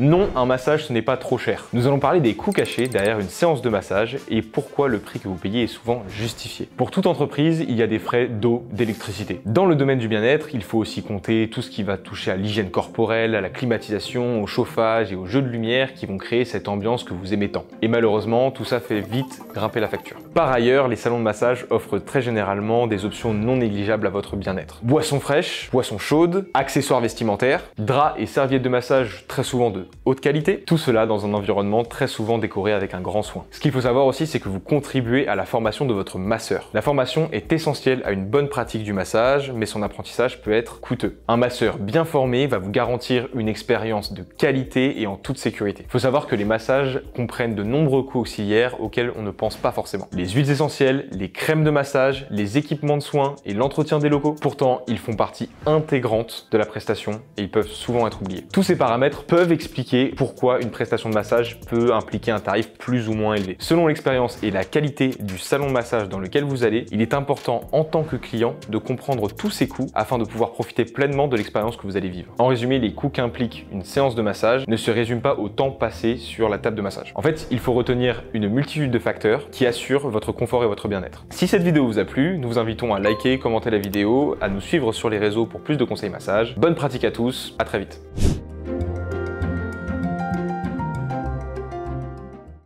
Non, un massage ce n'est pas trop cher. Nous allons parler des coûts cachés derrière une séance de massage et pourquoi le prix que vous payez est souvent justifié. Pour toute entreprise, il y a des frais d'eau, d'électricité. Dans le domaine du bien-être, il faut aussi compter tout ce qui va toucher à l'hygiène corporelle, à la climatisation, au chauffage et aux jeux de lumière qui vont créer cette ambiance que vous aimez tant. Et malheureusement, tout ça fait vite grimper la facture. Par ailleurs, les salons de massage offrent très généralement des options non négligeables à votre bien-être. Boissons fraîches, boissons chaudes, accessoires vestimentaires, draps et serviettes de massage très souvent de haute qualité, tout cela dans un environnement très souvent décoré avec un grand soin. Ce qu'il faut savoir aussi, c'est que vous contribuez à la formation de votre masseur. La formation est essentielle à une bonne pratique du massage, mais son apprentissage peut être coûteux. Un masseur bien formé va vous garantir une expérience de qualité et en toute sécurité. Il faut savoir que les massages comprennent de nombreux coûts auxiliaires auxquels on ne pense pas forcément. Les huiles essentielles, les crèmes de massage, les équipements de soins et l'entretien des locaux. Pourtant, ils font partie intégrante de la prestation et ils peuvent souvent être oubliés. Tous ces paramètres peuvent pourquoi une prestation de massage peut impliquer un tarif plus ou moins élevé. Selon l'expérience et la qualité du salon de massage dans lequel vous allez, il est important en tant que client de comprendre tous ces coûts afin de pouvoir profiter pleinement de l'expérience que vous allez vivre. En résumé, les coûts qu'implique une séance de massage ne se résument pas au temps passé sur la table de massage. En fait, il faut retenir une multitude de facteurs qui assurent votre confort et votre bien-être. Si cette vidéo vous a plu, nous vous invitons à liker, commenter la vidéo, à nous suivre sur les réseaux pour plus de conseils massage. Bonne pratique à tous, à très vite.